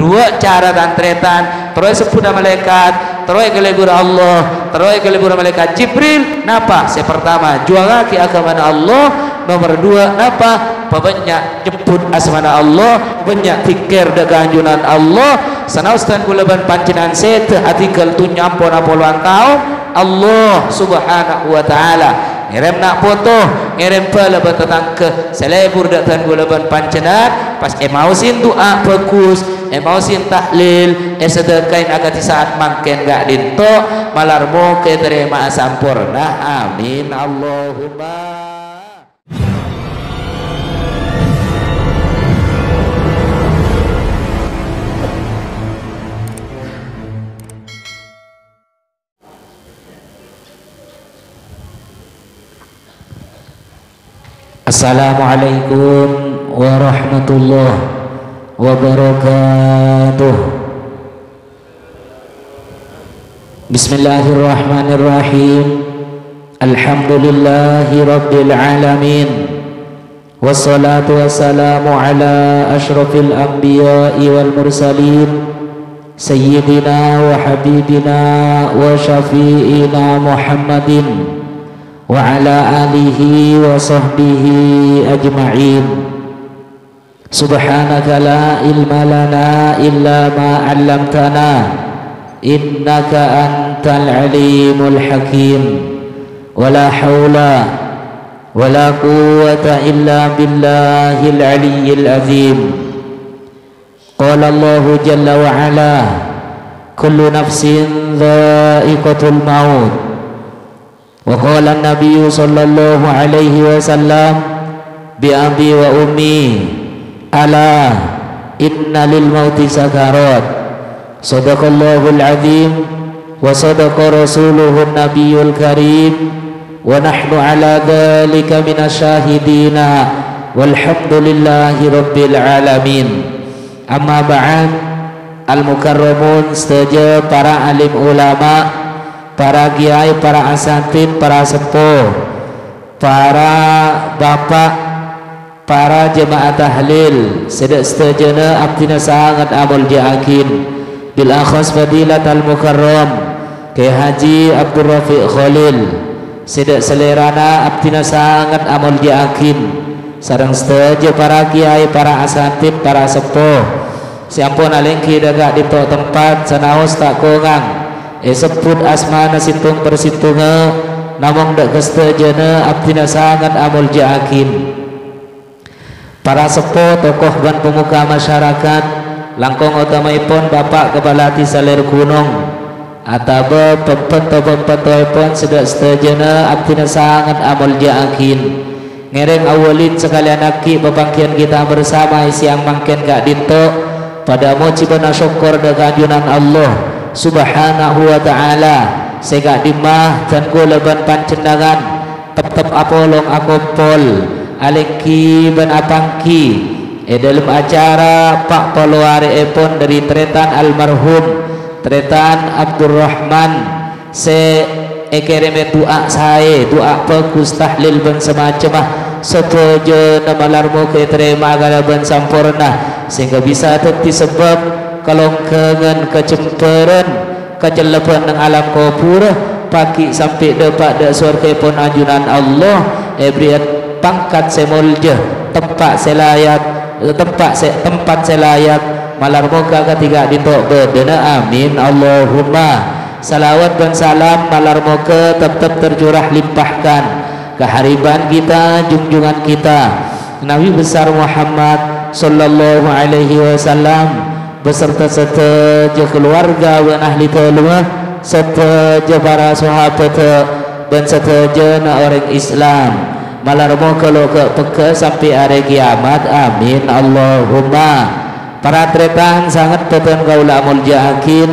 dua cara tantretan. Terus sepuluh malaikat. Terus kelebur Allah. Terus kelebur malaikat Jibril. Napa? Yang pertama jual lagi agama Allah. Nomor dua napa? Banyak jemput asmana Allah. Banyak fikir dengan anjuran Allah. Sanaustan kulaban pancenan set artikel tu nyampon puluhan tahun Allah subhanahu wa ta'ala ngirim nak foto ngirim bertetang ke selebur datang gulaban pancenan pas emausin doa bagus emausin tahlil eh sedekain agak di saat mangken gak dinto malarmu keterima sampurna. Amin. Allahumma Assalamualaikum warahmatullahi wabarakatuh Bismillahirrahmanirrahim Alhamdulillahi rabbil alamin Wassalatu wassalamu ala ashrafil anbiya'i wal mursalin Sayyidina wa habibina wa syafi'ina Muhammadin وعلى آله وصحبه أجمعين. سبحانك لا علم لنا إلا ما علمتنا إنك أنت العليم الحكيم. ولا حول ولا قوة إلا بالله العلي العظيم. قال الله جل وعلا كل نفس ذائقة الموت. وقال النبي صلى الله عليه وسلم بأبي وأمي ألا إن للموت سكرات. صدق الله العظيم وصدق رسوله النبي الكريم. ونحن على ذلك من الشاهدين والحمد لله رب العالمين. أما بعد المكرمون setuju para alim ulama para kiai, para asatid, para sepuh, para bapak, para jemaah tahlil, sedek setajana abdina sangat amal diakin bil akhas fadilat al mukarram ke haji Abdul Rafiq Khalil sedek selerana abdina sangat amal diakin sarang setuju para kiai, para asatid, para sepuh. Siampun alengki dagak di tempat sanaus tak kongang eh sebut asmana situng persitunga namang dak kestajana abdina sangat amul jaakin. Para sepo tokoh dan pemuka masyarakat langkong utamaipun Bapak Kepala Salir Gunung. Atau pempet pun sudah setajana abdina sangat amul jaakin. Ngereng awalin sekalian aki pepangkian kita bersama siang mangken gak dinto pada mujibana syukur dengan junan Allah subhanahu wa ta'ala. Sehingga dimah dan leban pancendangan tetap apolong akompol aleki ben apangki. E dalam acara Pak Poluari Epon dari tretan almarhum tretan Abdurrahman se ekereme doa saya doa bagus tahlil ben semacam ah. Setuju nama larmu keterima galaban sampurna. Sehingga bisa tetap sebab kalongkengan kecemperan kecelapan ng alam kubur pagi sampai dapat dak surga pun ajunan Allah. Ebriat pangkat semulja tempat selayat tempat se tempat selayat malar moga ketiga ditok berdena amin. Allahumma salawat dan salam malar moga tetap tercurah limpahkan kehariban kita junjungan kita. Nabi besar Muhammad sallallahu alaihi wasallam beserta seteja keluarga dan ahli keluar seteja para sahabat dan seteja orang Islam. Malarmu kalau ke peke sampai hari kiamat amin. Allahumma. Para tretan sangat petun kaula mulja akin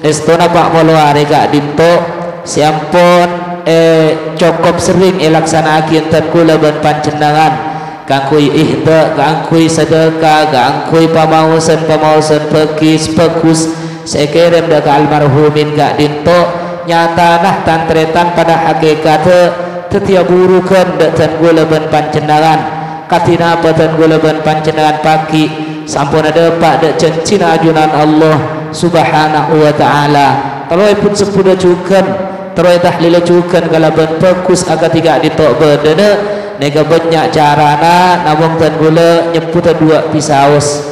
estona pak molo hari kak dinto. Siampun eh cukup sering elaksana tan kula ban pancendangan kangkui ihda kangkui sedekah kangkui pamausan pamausan pekis pekus sekerem dak almarhumin gak dinto nyata nah tantretan pada hakikat setiap burukan dak tan gulaban pancendangan katina apa tan gulaban pancendangan pagi. Sampun ada pak dak cincin ajunan Allah subhanahu wa ta'ala. Terus pun sepuda cukan terus tahlil cukan kalau ben fokus agak tiga ditok berdana nega banyak carana namun tan gula nyeput dua pisaus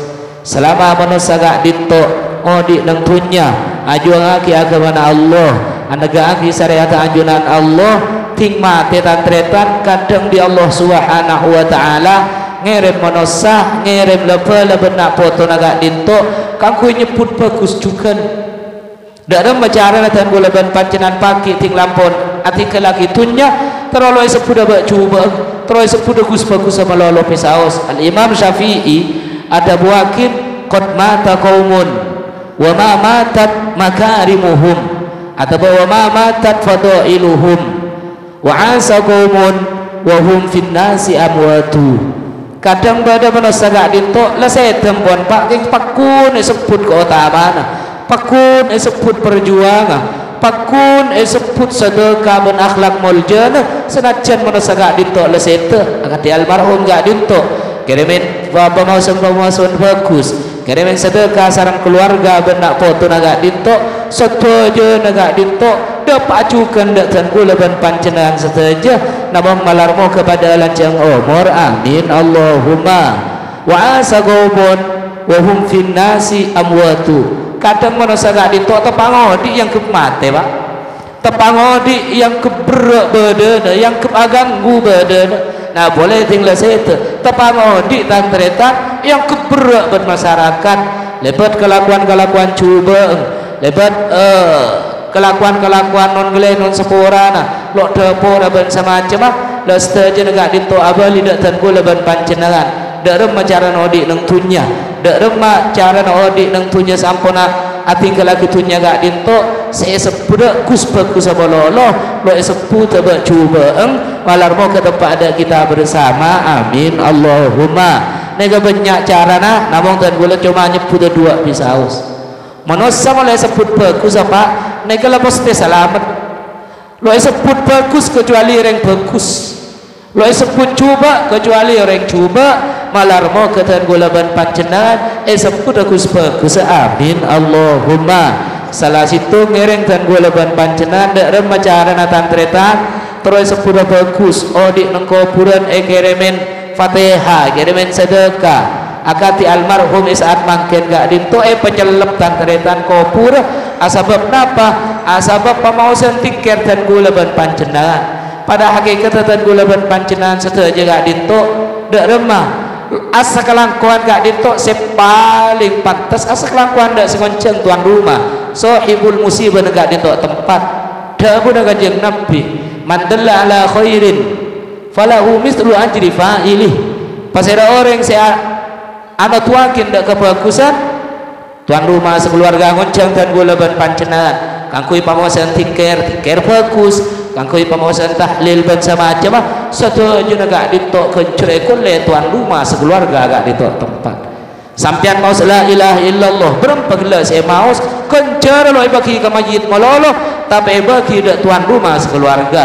selama manusia gak ditok oh di nang punya ajuan aki agama Allah. Anaga aki syariat ajunan Allah ting mate tantretan kadang di Allah subhanahu wa ta'ala. Ngirim manusia ngirim lepa lepa nak foto naga dinto kangku nyebut bagus juga. Dalam bicara nanti gula ban pancenan pagi ting lampon artikel lagi tunya terlalu sepuda bak cuba terlalu sepuda gus bagus sama lolo pisaus al imam syafi'i ada buakin qad mata qaumun wa ma matat makarimuhum. Atau wa ma matat fadailuhum wa asa qaumun wa hum fin nasi amwatu. Kadang pada manusia gak ditok lah saya tempuan pak pakun sebut keutamaan pakun sebut perjuangan pakun sebut sedekah ben akhlak muljana senajan manusia gak ditok lah saya akan di almarhum gak ditok kirimin apa mau semua bagus. Kirimin sedekah sarang keluarga ben nak foto nak ditok setuju nak ditok dapat dak tan kula ban pancenengan setuju nama malarmu kepada lancang umur amin. Allahumma. Wa asagobun wa hum fin nasi amwatu kadang manusia gak ditok tepangodi yang kemate pak. Tepangodi yang keberak badan yang kepaganggu badan nah boleh tinggal situ. Tepangodi tantretan yang keberak bermasyarakat. Lebat kelakuan-kelakuan cuba lebat uh, kelakuan-kelakuan non gele non sepura na lo depo na ben semacam ah lo setuju negak dinto abali dak tan gula ben pancenengan dak rem cara nodi nang tunya. Dak rem cara nodi nang tunya sampuna ati kelaki tunya gak dinto. Saya sepudak kus bagus lo sepu tebak cuba eng. Malar mau ke tempat ada kita bersama. Amin. Allahumma. Nega banyak cara na namun tan gula cuma nyebut dua pisaus manusia mulai sebut bagus apa mereka lepas dia selamat lo sebut bagus kecuali orang bagus lo sebut cuba kecuali orang cuba malar mau ketan gulaban pancenan eh sebut bagus bagus amin Allahumma. Salah situ ngereng dan gulaban pancenan dak remah cara natan tretan. Terus sebut bagus oh di nengkoburan eh keremen fatihah keremen sedekah. Akati almarhum saat mangken gak dinto eh penyelep tanteretan kopur asabab napa? Asabab pemausan tiker dan gula ban pancenangan pada hakikat dan gula ban pancenangan setelah gak dinto dak remah. Asa kelangkuan gak dinto se paling pantas asa kelangkuan dak sekonceng tuan rumah. Sahibul musibah gak dinto tempat. Dak pun kanjeng nabi mandalla ala khairin falahu mislu ajri fa'ilih. Pas ada orang saya anu tuakin dak kebagusan tuan rumah sekeluarga ngonceng dan gula ban pancenan kangkui pamawasan tiker tiker bagus kangkui pamawasan tahlil ban sama aja mah satu aja gak ditok kencure le tuan rumah sekeluarga gak ditok tempat. Sampian mau la ilaha illallah. Berapa gelas saya mau kencar lo bagi ke masjid malolo tapi bagi dak tuan rumah sekeluarga.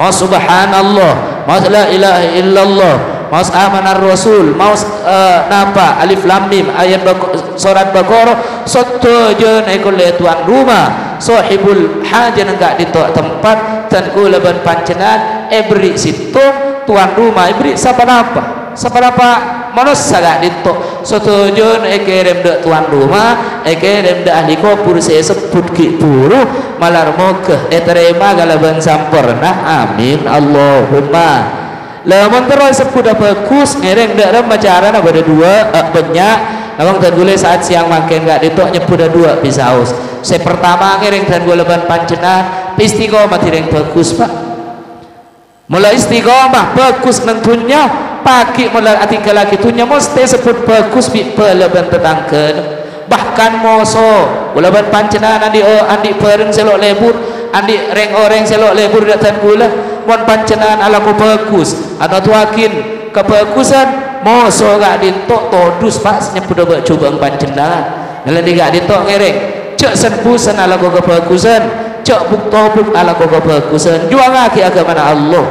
Mau subhanallah. Mau la ilaha illallah. Maus amanar rasul. Maus uh, napa? Alif lam mim. Ayat bak surat baqarah. Satu je naikul tuan rumah sahibul hajan enggak di tempat dan kula ban pancenan ebri situng tuan rumah. Ebri siapa napa? Siapa napa? Manusia gak ditok setuju ekerem dek tuan rumah ekerem dek ahli kopur saya sebut ki puru malar moga eterema galaban sampurna. Amin Allahumma. Lamun terus sebut bagus ngereng dak ram macara na ada dua? Uh, banyak nawang dan gule saat siang makin gak ditok nyebut ada dua bisa aus saya pertama ngereng dan gule ban pancenan istiqomah tireng bagus pak. Mulai istiqomah bagus nentunya pagi mulai atika lagi tunya mesti sebut bagus bi peleban tetangken bahkan moso gula ban pancenan andi oh andi pereng selok lebur andi reng orang selok lebur datang gula. Mon pancenan ala ko bagus. Atau tuakin kebagusan moso gak ditok todus pak? Nyepuda bak coba pancenan nalan gak ditok ngereng cek senpusan ala ko kebagusan cek buk tobuk ala ko kebagusan juang lagi agama Allah.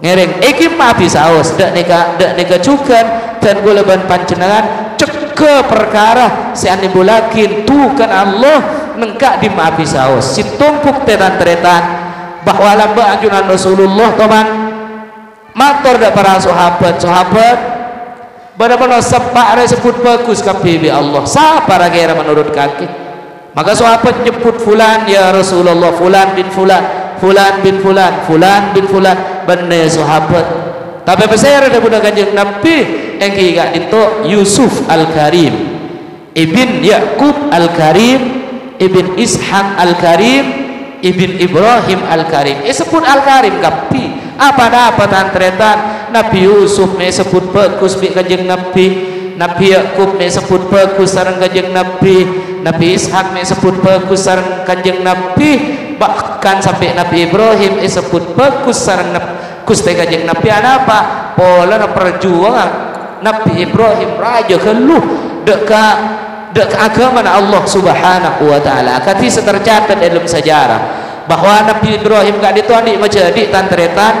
Ngereng iki mah bisa aus. Dak neka dak neka cukan. Dan gula ban pancenan cek cek perkara. Ane bulakin tu kan Allah. Nengkak di maafi saos si tumpuk tetan teretan bahwa lamba anjuran Rasulullah teman mator dak para sahabat sahabat benar-benar sepak ada sebut bagus kapibi Allah. Siapa lagi menurut kaki maka sahabat nyebut fulan ya Rasulullah fulan bin fulan fulan bin fulan fulan bin fulan. Benar sahabat. Tapi besar ada budak kanjeng Nabi yang kira itu Yusuf Al-Karim. Ibn Yaqub Al-Karim Ibn Ishaq Al-Karim Ibn Ibrahim Al-Karim. Eh sebut Al-Karim tapi apa apa tantretan Nabi Yusuf me sebut bagus bi kanjeng Nabi. Nabi Yaqub me sebut bagus sareng kanjeng Nabi. Nabi Ishaq me sebut bagus sareng kanjeng Nabi. Bahkan sampai Nabi Ibrahim me sebut bagus sareng Gusti Kanjeng Nabi. Apa? Pola perjuangan. Nabi Ibrahim raja keluh dekat dekat agama Allah Subhanahu wa taala. Kati tercatat dalam sejarah bahwa Nabi Ibrahim gak dituani menjadi tantretan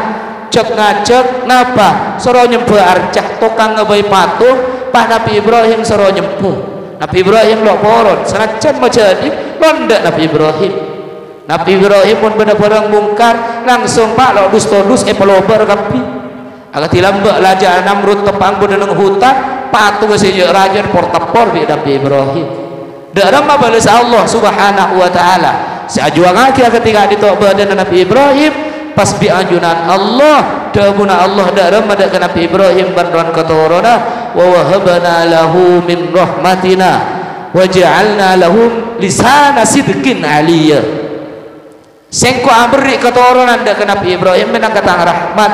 cek ngacek napa soro nyempe arcah tukang ngebai patung pak Nabi Ibrahim soro nyempe Nabi Ibrahim lo poron senajan menjadi londak Nabi Ibrahim. Nabi Ibrahim pun benar-benar mungkar langsung pak lo dus todus e pelobar kapi. Agak tilambak lajar namrud tepang dengan hutan patung sejak raja portapor bi Nabi Ibrahim. Dalam balas Allah subhanahu wa ta'ala seajuang akhir ketika ditok badan Nabi Ibrahim pas bi ajunan Allah damuna Allah dalam ada ke Nabi Ibrahim bantuan keturuna wa wahabana lahu min rahmatina wa ja'alna lahum lisana sidqin aliyah. Sengko abri keturunan dak Nabi Ibrahim menang kata rahmat.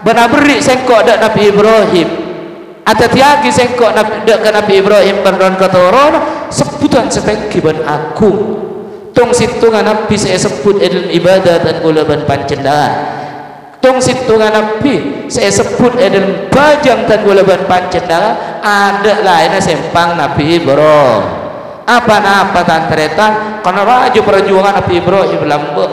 Benar beri sengko dak Nabi Ibrahim. Ada tiagi sengko dak Nabi Ibrahim benar keturunan sebutan setengki ban aku tong situngan Nabi saya sebut edel ibadah dan gulaban pancendangan tong situngan Nabi saya sebut edel bajang dan gulaban pancendangan ada lainnya sempang Nabi Ibrahim. Apa-apa tantretan karena raju perjuangan Nabi Ibrahim lambek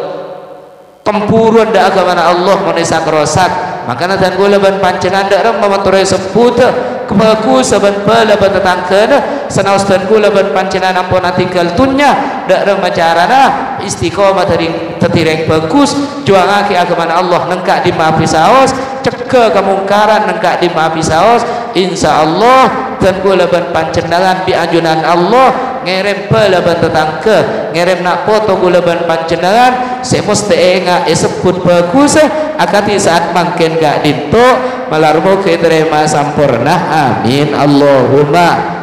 tempuruan da agama Allah menesa kerosak makanya dan gula ban pancengan da ram mamaturai seputa kebaku saban pala ban tetangkana sanaus dan gula ban pancengan ampun tinggal tunya da ram macarana istiqomah dari tetireng bagus juang aki agama Allah nengkak di maafi saos cekke kemungkaran nengkak di maafi saos insyaallah dan gula ban pancengan bi ajunan Allah ngerem pala ban tetangke ngerem nak foto gula ban pancenengan saya mesti enga sebut bagus akati saat mangken gak dinto malarmo ke terima sampurna amin Allahumma.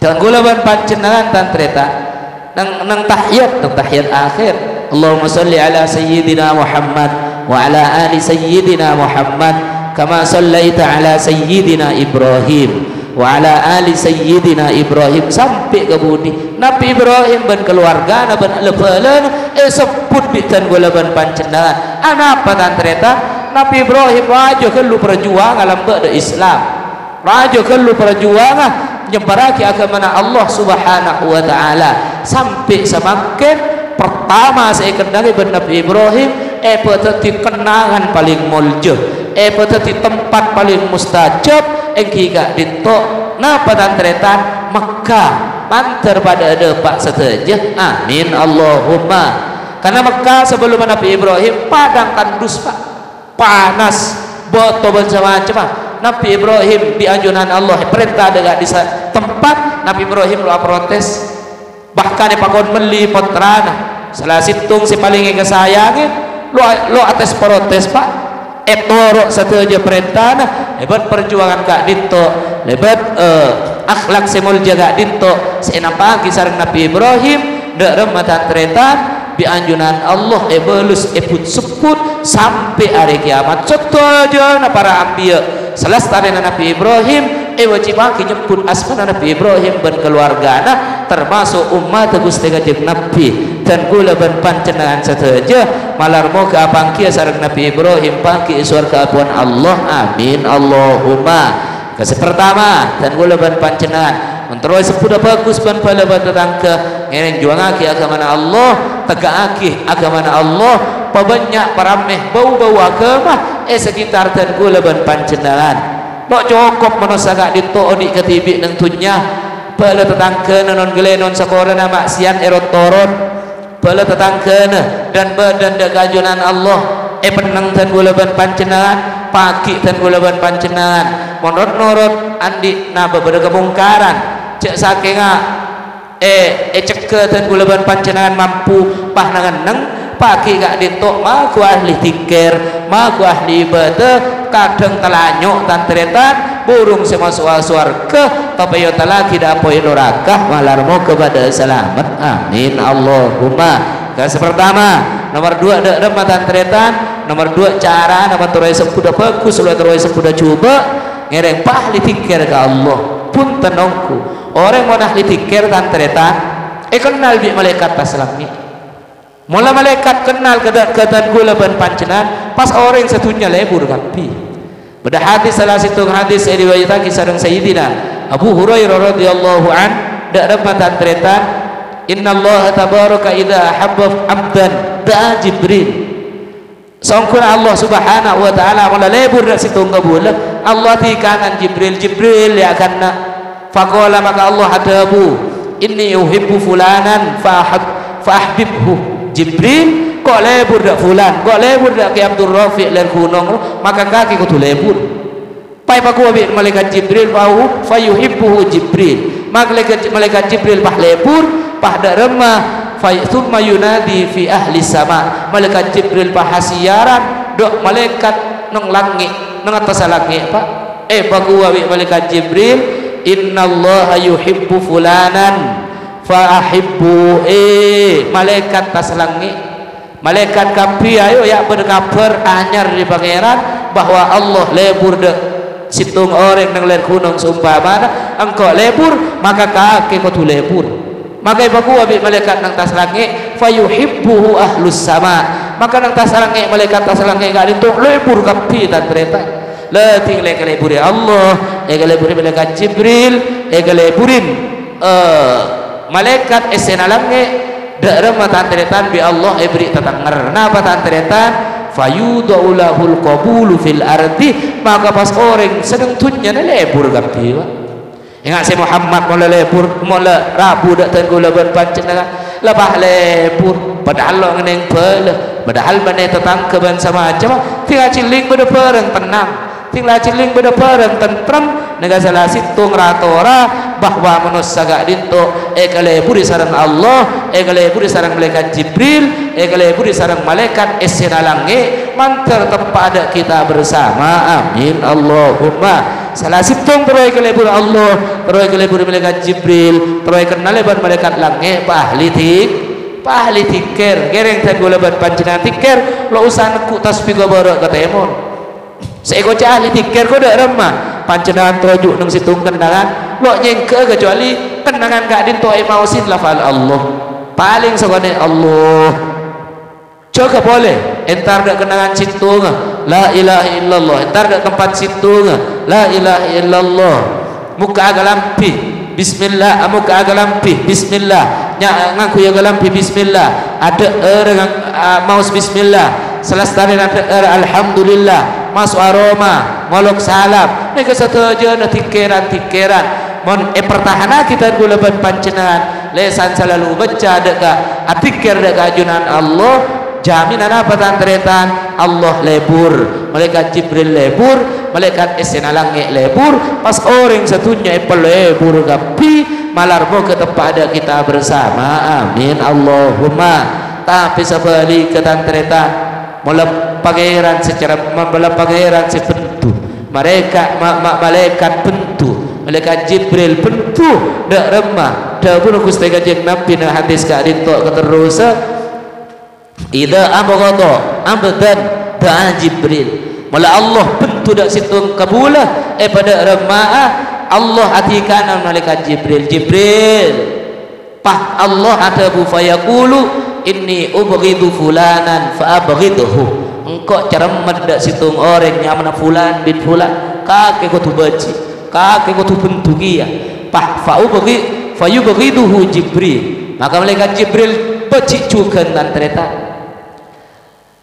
Dan gula ban pancenengan tantreta nang nang tahiyat nang tahiyat akhir. Allahumma salli ala sayyidina Muhammad wa ala ali sayyidina Muhammad kama sallaita ala sayyidina Ibrahim wa ala ali sayyidina Ibrahim. Sampai ke budi. Nabi Ibrahim dan keluarga ban lebalan eh sebut bitan gula ban pancendan apa tan tereta Nabi Ibrahim raja kelu perjuangan dalam berda Islam. Raja kelu perjuangan nyebaraki agama Allah subhanahu wa ta'ala sampai semakin pertama saya kenali ben Nabi Ibrahim eh petati kenangan paling muljo eh petati tempat paling mustajab. Engki gak ditok napa tantretan? Mekah panter pada depak seteja amin Allahumma. Karena Mekah sebelum Nabi Ibrahim padang tandus pak. Panas botol macam-macam Nabi Ibrahim di anjuran Allah perintah dekat di tempat? Nabi Ibrahim lu protes bahkan pakon meli potrana salah situng si paling kesayangin lo lo atas protes pak. Etorok satu aja perintah nah. Lebat perjuangan kak dinto. Lebat uh, akhlak semul jaga dinto. Seenam pagi sarang Nabi Ibrahim dak rematan teretan di anjunan Allah ebelus ebut seput sampai hari kiamat. Contoh aja na para ambiya selestari Nabi Ibrahim eh wajib lagi nyebut asma Nabi Ibrahim dan keluarga termasuk umat Gusti Kanjeng Nabi. Dan gula ban pancenengan saja malar moga pangki sareng Nabi Ibrahim pangki surga apuan Allah. Amin. Allahumma. Kasih pertama dan gula ban pancenengan Menterus sepuluh bagus ban ban tetangga ngereng juang aki agama Allah tegak aki agama Allah pabanyak parameh bau-bau agama eh sekitar dan gula ban pancenengan Lok cukup manusia gak ditok di ketibik nang tunya. Pala tetangke non gelenon sekolah nama sian erot toron. Pala tetangke dan badan dek gajunan Allah. Eh penang dan gulaban pancenangan. Pagi dan gulaban pancenangan. Menurut norot andi naba pada kemungkaran. Cek saking eh eh cek dan gulaban mampu pahnangan neng pagi gak ditok ma ku ahli tikir ma ku ahli ibadah kadang telanyuk tan teretan burung semua suar suarga tapi yo lagi dapoi neraka? Malarmu kepada selamat. Amin. Allahumma. Kas pertama nomor dua ada rematan teretan nomor dua cara nomor turai sepuda bagus sudah turai sepuda coba ngereng pahli tikir ke Allah. Pun tenongku orang mau ahli tikir tan teretan eh kenal malaikat Mula malaikat kenal kedan gula ban pancenan pas orang satunya lebur kapi. Pada hadis salah satu hadis yang diriwayatkan kisah Sayyidina Abu Hurairah radhiyallahu an dak rematan tretan Inna Allah tabaraka idza ahabba abdan da Jibril. Songkun Allah subhanahu wa ta'ala Mula lebur dak situ ngabula Allah ti kanan Jibril Jibril ya kana Faqala maka Allah hadabu Inni uhibbu fulanan fa ahbibhu Jibril kok lebur dak fulan? Kok lebur dak ki Abdul Rafiq len gunung? Maka kaki kudu lebur. Pai paku abi malaikat Jibril bau fayuhibbuhu Jibril. Malaikat malaikat Jibril pah lebur pah dak remah. Thumma yunadi fi ahli sama. Malaikat Jibril pah hasiaran. Dok malaikat nang langit. Nang atas langit pak. Eh paku abi malaikat Jibril innallaha yuhibbu fulanan faahibbu eh malaikat tas langit. Malaikat kapi ayo ya berkabar anyar di pangeran bahwa Allah lebur de situng orang nang ler gunung sumpamana engkau lebur maka kaki kau tu lebur. Maka ibu abi malaikat nang tas langit fayuhibbuhu ahlus sama. Maka nang tas langit malaikat tas langit gak itu lebur kapi dan kereta leting lek lebur ya Allah lek lebur malaikat Jibril lek leburin uh, malaikat esena lange daerah mata teretan bi Allah ibri tatanger napa teretan fayudulahul qabulu fil ardi maka pas orang sedang tunya lebur gampi ingat si Muhammad mula lebur mula rabu dak tan gula ban pancen lebah lebur. Padahal lo ngeneng pele padahal mana tetang keban sama aja tinggal cilik pada perang tenang tinggal ciling beda perang tentrem salah situng ratora bahwa manusia gak dinto ekale buri sarang Allah ekale buri sarang malaikat Jibril ekale buri sarang malaikat esena lange mantar tempat kita bersama. Amin. Allahumma. Salah situng terus ekale buri Allah terus ekale buri malaikat Jibril terus kenal lebar malaikat lange pahli tik pahli tikir gereng tan gula ban panjenengan tikir lo usah neku tasbih goborok ketemon Seekor ahli tikir kau dak remah. Pancenangan tojuk nang situng kenangan lo nyengke kecuali kenangan gak din toy mausin lafal Allah. Paling sekone Allah. Coba boleh. Entar dak kenangan situng la ilaha illallah. Entar dak tempat situng la ilaha illallah. Muka agak lampi. Bismillah. Muka agak lampi. Bismillah. Nya ngaku ya galampi bismillah. Ada orang uh, maus bismillah. Selestari ada alhamdulillah masuk aroma ngolok salam ini kesatuan na tikiran-tikiran mon e pertahanan kita gula ban pancenangan lesan selalu baca deka atikir deka ajunan Allah jaminan apa tantretan? Allah lebur. Malaikat Jibril lebur malaikat esena langit lebur. Pas orang satunya e lebur gapi malar mau ke tempat ada kita bersama. Amin Allahumma. Tapi sebalik ke tantretan. Mula pangeran secara mula pangeran sepentu mereka ma, ma, malaikat pentu malaikat Jibril pentu dak remah. Dak pun Gusti Kanjeng Nabi na hadis ka dinto keterusa idza amghada abdan da'a Jibril. Mula Allah pentu dak situ kabulah eh pada remah Allah atikan malaikat Jibril. Jibril pah Allah ada bu fayaqulu inni ubghidu fulanan fa abghidhu engkau cermat dak situng orang yang mana fulan bin fulan. Kake ko tu baci kake ko tu bentugia pah fa ubghi fa yubghiduhu jibril. Maka malaikat jibril baci cukan dan tereta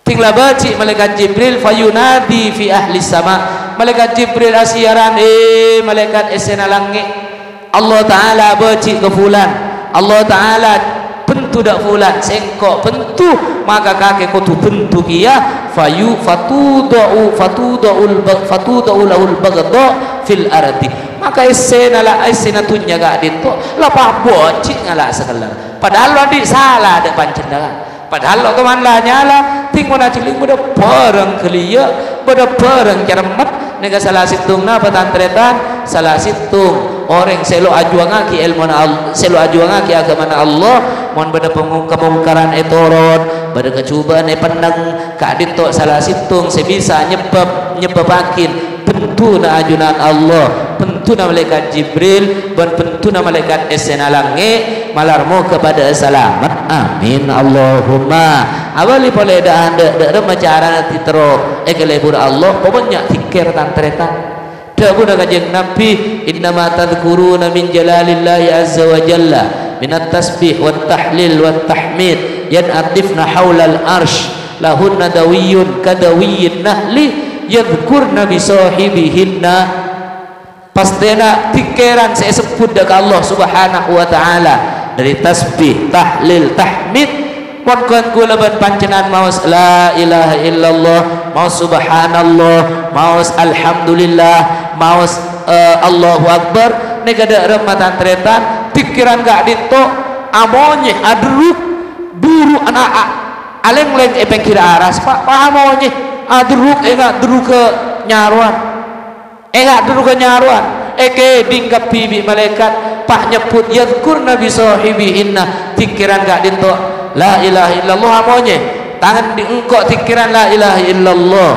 tinggal baci malaikat jibril fa yunadi fi ahli sama. Malaikat Jibril asiaran eh malaikat esena langit. Allah Ta'ala bercik ke fulan. Allah Ta'ala pentu dak fulan sengkok pentu maka kake ko tu pentu kia fayu fatudau fatudul fatudau lahul bagda fil ardi. Maka esena la esena tunya gak dito la pa bocik ngala sekala padahal lo di salah ada pancendaran padahal lo teman lah nyala. Tinggal nak ciling pada perang kelia pada perang cermat. Nega salah situng na petantretan salah situng. Orang selo ajuangaki ilmu Allah selo ajuangaki agama Allah mohon pada kemungkaran etoron pada kecubaan epandang kadit tok salah situng. Sebisa nyebab nyebabakin. Pentuna ajunan Allah. Pentuna malaikat Jibril. Dan pentuna malaikat esena langit malarmu kepada selamat. Amin. Allahumma. Awali boleh dah anda dah macam nanti terus ekelebur Allah. Pokoknya tikir tantretan. Dawuh kanjeng Nabi. Innama tadhkuruna min jalalillahi azza wa jalla min at-tasbih wat tahlil wat tahmid yan atifna haula al-arsh lahunna dawiyyun kadawiyyin nahli yadhkurna bi sahibihinna. Pastena tikeran saya sebut dekat Allah subhanahu wa ta'ala. Dari tasbih tahlil tahmid pon kon kula ban pancenan maus la ilaha illallah maus subhanallah maus alhamdulillah maus uh, Allahu akbar. Negada rematan tretan pikiran gak dito amonye adruk buru anak aleng leng epeng kira aras pak. Pak amonye adruk enggak druk ke nyaruan. Enggak druk ke nyaruan. Eke dingkap bibi malaikat. Pak nyebut yadkur nabi sahibihinna pikiran gak dito la ilaha illallah amonye tangan diengkok tikiran la ilaha illallah.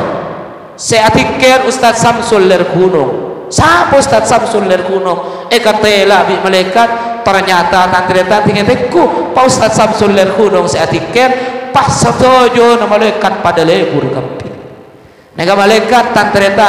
Saya tikir Ustaz Samsul ler gunung siapa Ustaz Samsul ler gunung eh katela bi malaikat ternyata tantreta tinggal teku Pak Ustaz Samsul ler gunung saya tikir pas setuju nama malaikat pada lebur kampi nega malaikat tantreta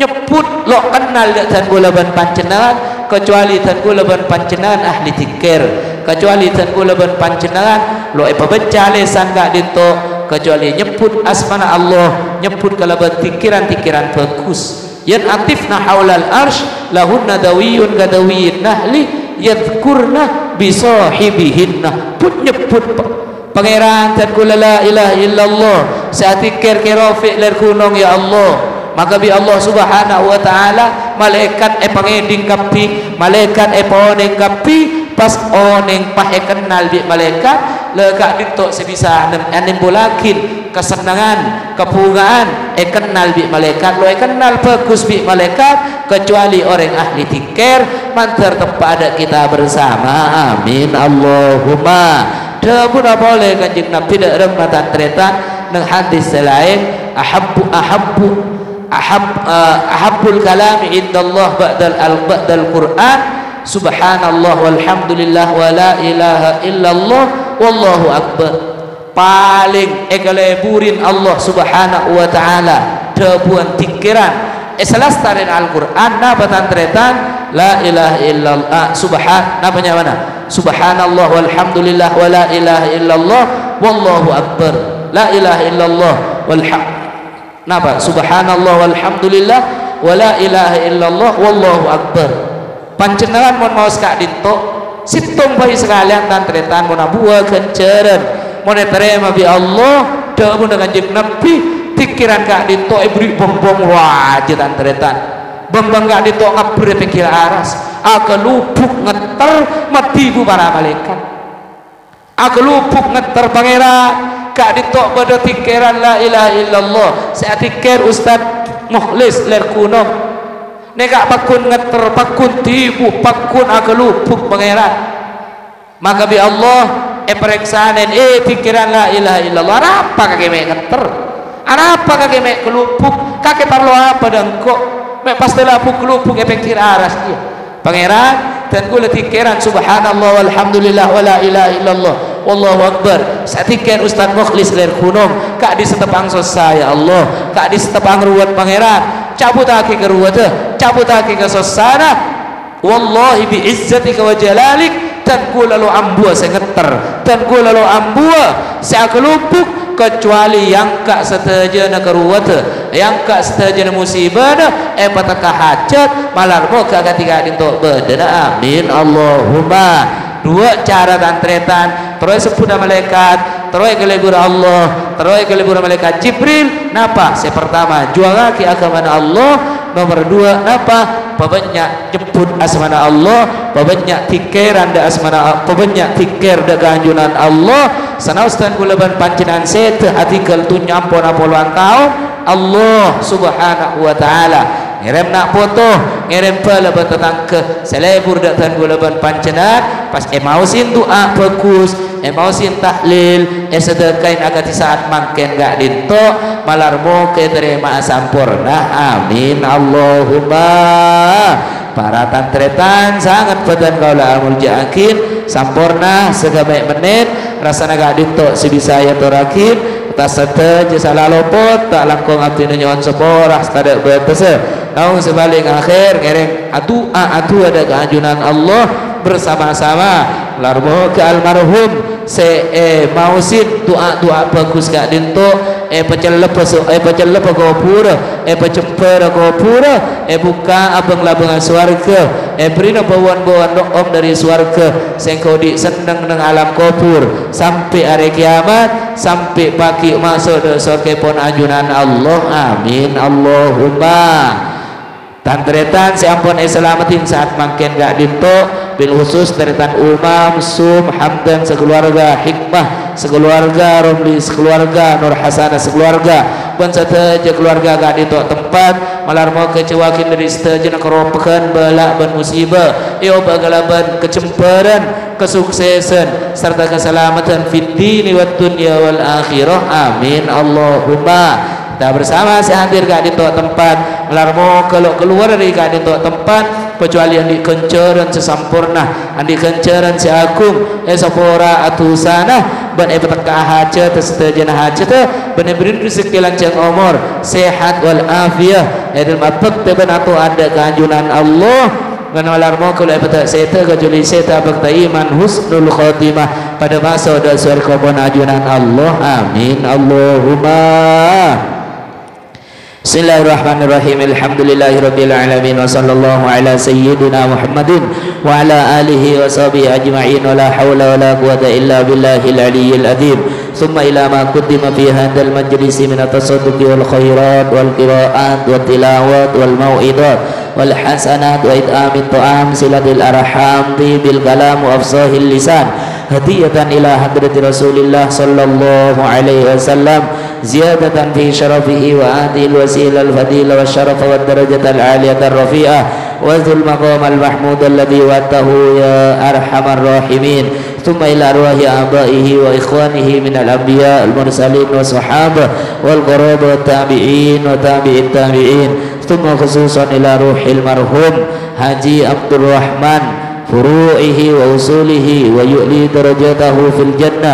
nyebut lo kenal dan gulaban pancenengan kecuali dan gulaban pancenengan ahli tikir. Kecuali tan kula ban panjenengan lo e pabecah lesan gak dito kecuali nyebut asmana Allah. Nyebut kalaban tikiran-tikiran bagus. Yan atifna haulal arsh lahunna dawiyun gadawiyyin nahli yadhkurna bisahibihinna pun nyebut pangeran dan kula la ilaha illallah. Saat tikir kirafiq ler gunung ya Allah. Maka bi Allah subhanahu wa ta'ala malaikat e pangeding kapi malaikat e paoneng kapi pas oneng pahe kenal bi malaikat lega ditok sebisa anem bolakin kesenangan kepungaan e kenal bi malaikat. Lo e kenal bagus bi malaikat kecuali orang ahli tikir mantar tempat kita bersama. Amin. Allahumma. Dapun boleh kanjeng Nabi dak rematan tretan nang hadis lain ahabbu ahabbu ahab uh, ahabbul kalami indallah ba'dal al ba'dal Quran subhanallah walhamdulillah wala ilaha illallah wallahu akbar paling ekaleburin Allah subhanahu wa ta'ala. Debuan tikiran esalas tarin Al-Quran napa tantretan la ilaha illallah ah, subhan namanya mana? Subhanallah walhamdulillah wala ilaha illallah wallahu akbar. La ilaha illallah walham napa subhanallah walhamdulillah wala ilaha illallah wallahu akbar. Panjenengan mau mau sekak dinto situng bayi sekalian dan teretan mau nabuah terima bi Allah dah dengan jeng nabi pikiran kak dinto ibri bom bom wajib dan teretan bambang kak dinto ngabur pikir aras. Aku lupuk ngeter mati bu para malaikat. Aku lupuk ngeter pangeran. Kak dinto pada pikiran la ilaha illallah. Saya pikir ustad mukhlis ler kuno. Nega pakun ngeter pakun tibu pakun aga lupuk pangeran. Maka bi Allah e periksaan e pikiran la ilaha illallah. Apa kake mek ngeter? Apa kake mek kelupuk? Kake perlu apa dan kok? Mek pasti lapuk kelupuk e pikir aras dia. Pangeran dan gue pikiran subhanallah walhamdulillah wala ilaha illallah wallahu akbar. Satikkan Ustaz Mukhlis ler kunung. Kak di setepang saya Allah. Kak di setepang ruwet pangeran. Cabut aki ke ruwata cabut aki ke sosana wallahi bi izzatika wa jalalik dan ku lalu ambua saya ngeter dan ku lalu ambua saya kelupuk kecuali yang kak seteja na keruwata. Yang kak seteja na musibah na eh pataka hajat malar kak ketika dintok bedena amin. Allahumma. Dua cara dan tretan. Terus sepuluh malaikat terus ke lebur Allah terus ke lebur malaikat Jibril. Napa? Saya pertama jual lagi agama Allah nomor dua napa pabanyak jemput asmana Allah pabanyak tikir anda asmana pabanyak tikir da ganjunan Allah. Sanaustan kulaban pancenan set artikel tu nyampon apoluan tau Allah subhanahu wa ta'ala. Ngirim nak foto ngirim pala tentang ke selebur datang kulaban pancenan pas emausin doa bagus emausin tahlil eh sedekain agak di saat makin gak dinto malar mo terima sampurna. Amin. Allahumma. Para tantretan sangat badan kaula amul jakin sampurna segabaik menit. Rasa naga dinto sebisa ya torakib tak serta je salah lopot tak langkong abdi nyon seporah. Tak bertese naung sebalik akhir ngereng atu atu ada keanjunan Allah bersama-sama. Larbo ke almarhum. Se eh mausin. Doa doa bagus gak dinto pecel lepas eh pecel lepas gopura eh pecempera gopura eh buka abang labang suarga eh berina bawan bawan om dari suarga sengkau di seneng neng alam kopur sampai hari kiamat sampai pagi masuk ke surga pun anjunan Allah amin Allahumma Tantretan si ampun islamatin saat makin gak dinto bil khusus taritan umam sum hamdan sekeluarga hikmah sekeluarga romli sekeluarga nur hasanah sekeluarga. Pun satu je keluarga gak dinto tempat malar mau kecewakin dari seteja keropakan balak ban musibah. Iyo bagalaban kecemperan kesuksesan serta keselamatan fit dini wa dunya wal akhirah. Amin. Allahumma. Kita bersama si hadir gak di tempat melarmo kalau keluar dari gak di tempat kecuali yang dikencaran sesampurna yang dikencaran si agung esapora atusana ban e petaka haja terstajana haja te ban beri rezeki lancar umur sehat wal afiyah e dalam apek te atau ada keanjunan Allah. Dan alarmo kalau ibadah seta kecuali seta bakta iman husnul khotimah pada masa dan surga pun ajunan Allah. Amin. Allahumma بسم الله الرحمن الرحيم الحمد لله رب العالمين وصلى الله على سيدنا محمد وعلى آله وصحبه أجمعين ولا حول ولا قوة إلا بالله العلي العظيم ثم إلى ما قدم في هذا المجلس من التصدق والخيرات والقراءات والتلاوات والموعظات والحسنات وإطعام الطعام صلة الأرحام طيب الكلام وأفصاه اللسان هدية إلى حضرة رسول الله صلى الله عليه وسلم زيادة في شرفه وهذه الوسيلة الفضيلة والشرف والدرجة العالية الرفيعة وذو المقام المحمود الذي وأته يا أرحم الراحمين. ثم إلى أرواح آبائه وإخوانه من الأنبياء المرسلين والصحابة والقرابة والتابعين وتابع التابعين. ثم خصوصا إلى روح المرحوم حاجي عبد الرحمن. فروعه وأصوله ويؤلي درجته في الجنة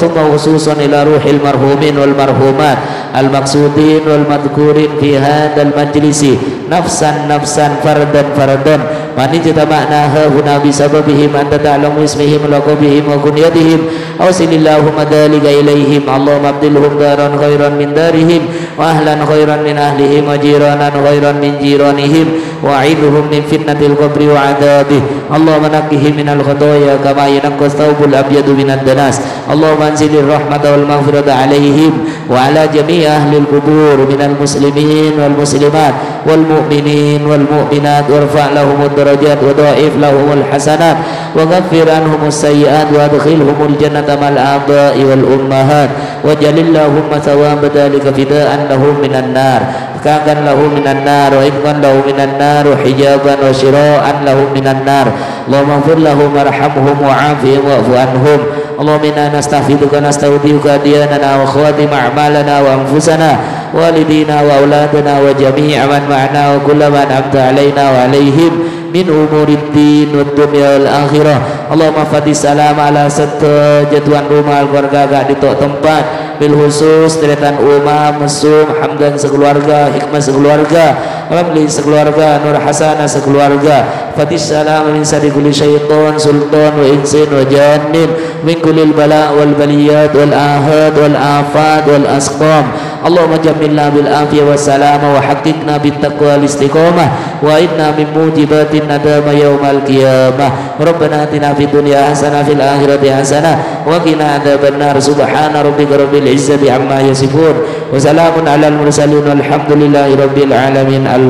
ثم خصوصا إلى روح المرحومين والمرحومات المقصودين والمذكورين في هذا المجلس نفسا نفسا فردا فردا من اجتمعناها هنا بسببهم أنت تعلم اسمهم ولقبهم وكنيتهم أوصل اللهم ذلك إليهم اللهم ابدلهم دارا خيرا من دارهم وأهلا خيرا من أهلهم وجيرانا خيرا من جيرانهم وأعيذهم من فتنة القبر وعذابه اللهم نقهم من الخطايا كما ينقى الثوب الأبيض من الدناس اللهم انزل الرحمة والمغفرة عليهم وعلى جميع أهل القبور من المسلمين والمسلمات والمؤمنين والمؤمنات وارفع لهم الدرجات وضاعف لهم الحسنات وغفر عنهم السيئات وادخلهم الجنة مع الآباء والأمهات وجل اللهم ثواب ذلك فداء لهم من النار كان له من النار وإذقا له من النار وحجابا وشراء له من النار اللهم اغفر لهم وارحمهم وعافهم واعف عنهم اللهم إنا نستغفرك ونستودعك دياننا وخواتم أعمالنا وأنفسنا والدينا وأولادنا وجميع من معنا وكل من أنعمت علينا وعليهم من أمور الدين والدنيا والآخرة اللهم fadhi salam ala serta tuan rumah keluarga gak di tempat bil khusus deretan umam mesum hamdan sekeluarga hikmah sekeluarga Alhamdulillah sekeluarga Nur Hasanah sekeluarga fatis salam min sari kulli syaitan sultan wa insin wa jannin min kulli bala wal baliyat wal ahad wal afat wal asqam. Allahumma jammilna bil afiyah wa salama wa haqiqna bit taqwa al istiqamah. Wa inna min mujibatin nadama yaumal qiyamah. Rabbana atina fid dunya hasanah fil akhirati hasanah wa qina adzaban nar subhana rabbika rabbil izzati amma yasifun. Wa salamun alal mursalin walhamdulillahi alamin. Al